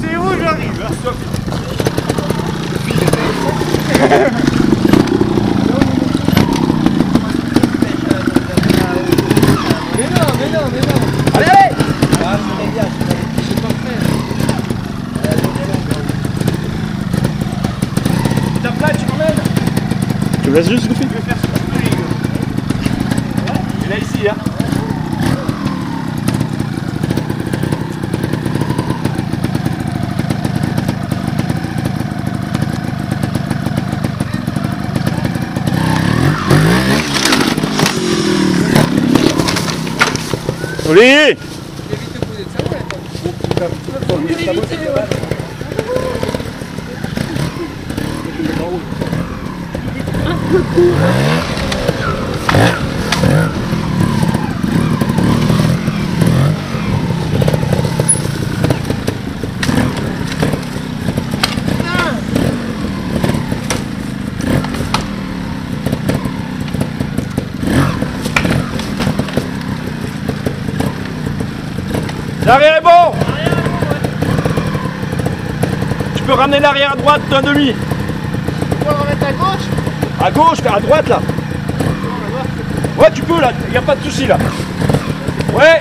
C'est où j'arrive Mais non, mais non. Allez, allez Ah, je bien, je l'ai- je sais pas faire. Ta plate, tu m'emmènes Tu me laisses juste goûter Je vais faire ce que tu veux. Et là, ici, hein. Oli L'arrière est bon Tu peux ramener l'arrière à droite d'un demi. Tu peux le remettre à gauche À gauche, à droite là. Ouais, tu peux là, y a pas de souci là. Ouais,